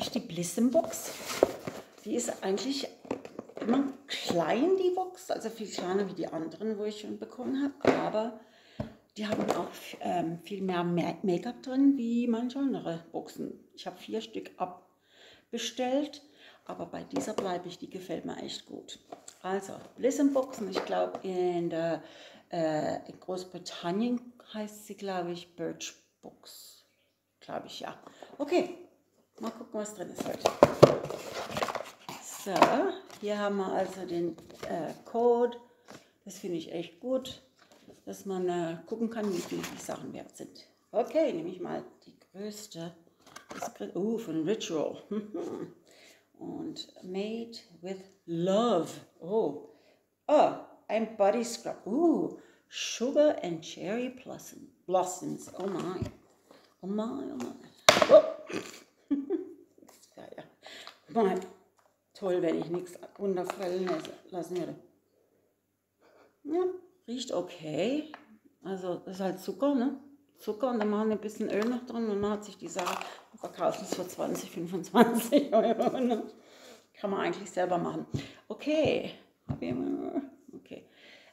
ich die Blissim Box. Die ist eigentlich immer klein, die Box, also viel kleiner wie die anderen, wo ich schon bekommen habe, aber die haben auch ähm, viel mehr Make-up drin wie manche andere Boxen. Ich habe vier Stück abbestellt, aber bei dieser bleibe ich, die gefällt mir echt gut. Also, Blissim Boxen, ich glaube in der äh, in Großbritannien heißt sie, glaube ich, Birch Box. Glaube ich, ja. Okay, mal gucken, was drin ist heute. So, hier haben wir also den äh, Code. Das finde ich echt gut, dass man äh, gucken kann, wie viel die Sachen wert sind. Okay, nehme ich mal die größte. Das, uh, von Ritual. Und Made with Love. Oh, oh, ein Body Scrub. Uh, Sugar and Cherry Blossom, Blossoms. Oh my. Oh my, oh my. Oh. ja, ja. Mal toll, wenn ich nichts runterfallen lassen würde. Ja, riecht okay. Also, das ist halt Zucker, ne? Zucker und dann machen wir ein bisschen Öl noch drin und dann hat sich die Sache, verkauft es für 20, 25 Euro. Ne? Kann man eigentlich selber machen. Okay, okay.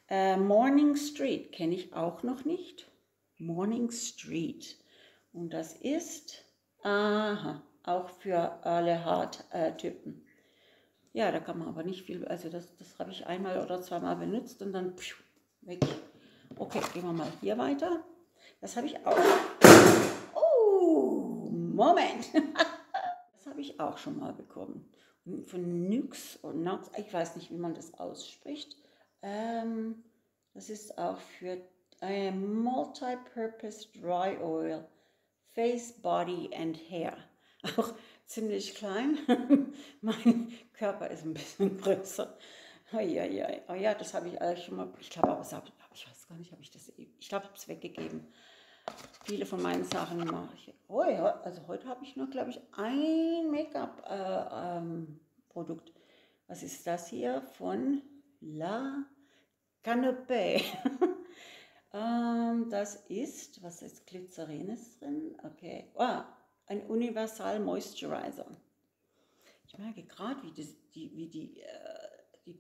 Äh, Morning Street kenne ich auch noch nicht. Morning Street. Und das ist, aha, auch für alle Haartypen. Ja, da kann man aber nicht viel, also das, das habe ich einmal oder zweimal benutzt und dann pfiuh, weg. Okay, gehen wir mal hier weiter. Das habe ich auch. Oh, Moment. das habe ich auch schon mal bekommen von Nyx und Nox, ich weiß nicht, wie man das ausspricht. Ähm, das ist auch für ein Multi-Purpose Dry Oil, Face, Body and Hair. Auch ziemlich klein. mein Körper ist ein bisschen größer. Oh ja, ja, oh ja, das habe ich eigentlich schon mal, ich glaube, aber ich weiß gar nicht, habe ich das, ich glaube, ich habe es weggegeben. Viele von meinen Sachen mache ich. Oh ja, also heute habe ich nur, glaube ich, ein Make-up-Produkt. Äh, ähm, Was ist das hier? Von La Canopée. ähm, das ist, was ist Glycerin ist drin? Okay. Oh, ein Universal Moisturizer. Ich merke gerade, wie, das, die, wie die, äh, die,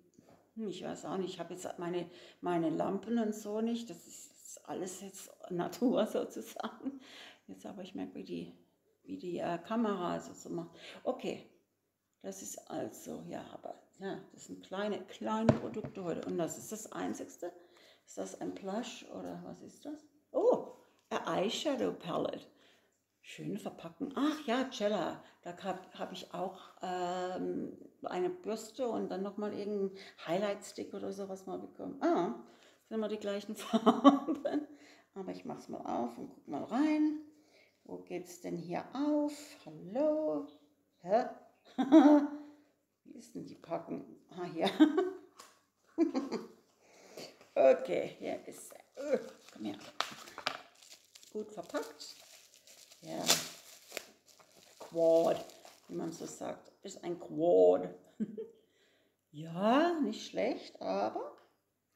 hm, ich weiß auch nicht, ich habe jetzt meine, meine Lampen und so nicht. Das ist alles jetzt Natur sozusagen. Jetzt aber ich merke, wie die, wie die äh, Kamera so macht. Okay, das ist also, ja, aber ja, das sind kleine, kleine Produkte heute. Und das ist das Einzigste. Ist das ein Plush oder was ist das? Oh, ein Eyeshadow Palette. Schöne Verpackung. Ach ja, Cella. Da habe hab ich auch ähm, eine Bürste und dann nochmal irgendeinen Highlight-Stick oder sowas mal bekommen. Ah, sind immer die gleichen Farben. Aber ich mache es mal auf und guck mal rein. Wo geht es denn hier auf? Hallo? Hä? Wie ist denn die Packung? Ah, hier. okay, hier ist er. Uh, komm her. Gut verpackt. Ja. Quad, wie man so sagt. Ist ein Quad. ja, nicht schlecht, aber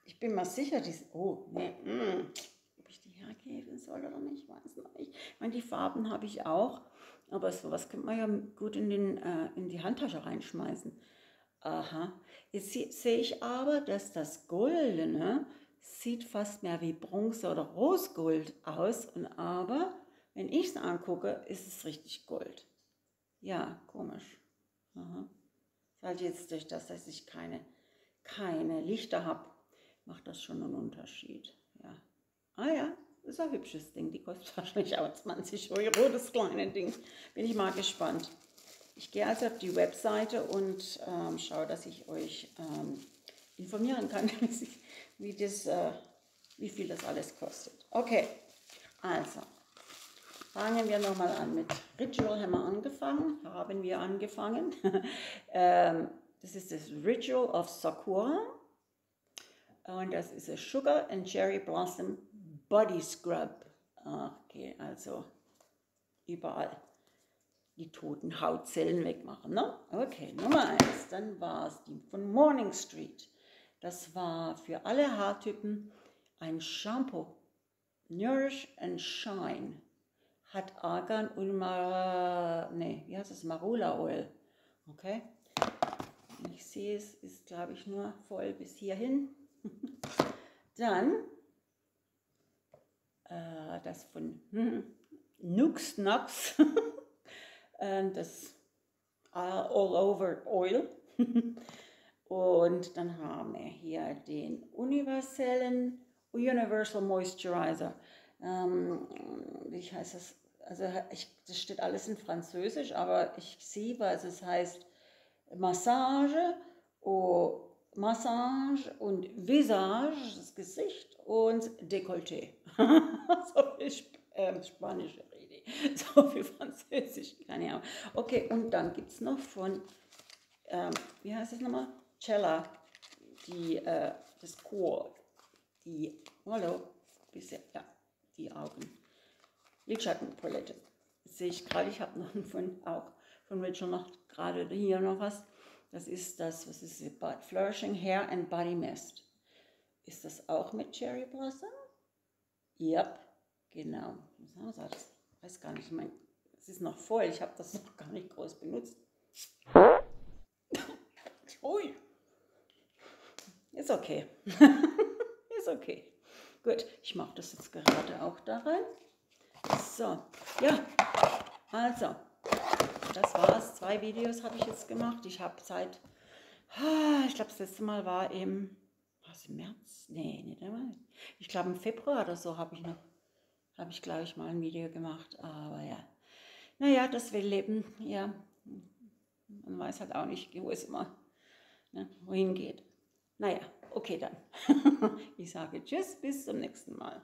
ich bin mal sicher, die, oh, nee, mm, ob ich die hergeben soll oder nicht, weiß noch nicht. Ich meine, die Farben habe ich auch, aber sowas könnte man ja gut in, den, äh, in die Handtasche reinschmeißen. Aha, jetzt sehe ich aber, dass das Goldene sieht fast mehr wie Bronze oder Rosgold aus, und aber, wenn ich es angucke, ist es richtig Gold. Ja, komisch. Aha. Halt jetzt durch das, dass ich keine, keine Lichter habe macht das schon einen Unterschied. Ja. Ah ja, ist ein hübsches Ding. Die kostet wahrscheinlich auch 20 Euro, das kleine Ding. Bin ich mal gespannt. Ich gehe also auf die Webseite und ähm, schaue, dass ich euch ähm, informieren kann, wie, das, äh, wie viel das alles kostet. Okay, also fangen wir nochmal an mit Ritual haben wir angefangen, haben wir angefangen. ähm, das ist das Ritual of Sakura. Und das ist ein Sugar and Cherry Blossom Body Scrub. Okay, also überall die toten Hautzellen wegmachen. Ne? Okay, Nummer eins. Dann war es die von Morning Street. Das war für alle Haartypen ein Shampoo. Nourish and Shine hat Argan und Mar nee, wie heißt es? Marula Oil. Okay. Ich sehe, es ist, glaube ich, nur voll bis hierhin. Dann äh, das von hm, Nux äh, das All Over Oil. Und dann haben wir hier den universellen Universal Moisturizer. Ähm, wie heißt das? Also ich, das steht alles in Französisch, aber ich sehe, was es heißt Massage, oh, Massage und Visage, das Gesicht und Dekolleté. so viel Sp äh, spanische Rede, so viel Französisch, keine Ahnung. Okay, und dann gibt es noch von, ähm, wie heißt es nochmal? Cella, die, äh, das Chor, die, hallo, bisher, ja, die Augen. Lidschattenpalette. Sehe ich gerade, ich habe noch von, auch von Rachel noch gerade hier noch was. Das ist das, was ist das? Flourishing Hair and Body Mist. Ist das auch mit Cherry Blossom? Yep, genau. Ich weiß gar nicht, ich meine, es ist noch voll, ich habe das noch gar nicht groß benutzt. Ui. Ist okay. ist okay. Gut, ich mache das jetzt gerade auch da rein. So, ja, also, das war's. Zwei Videos habe ich jetzt gemacht. Ich habe seit, ah, ich glaube, das letzte Mal war im, was, im März? Nee, nicht einmal. Ich glaube, im Februar oder so habe ich noch, habe ich, glaube ich, mal ein Video gemacht. Aber ja, naja, das will leben, ja. Man weiß halt auch nicht, wo es immer, ne, wohin geht. Naja, okay dann. ich sage Tschüss, bis zum nächsten Mal.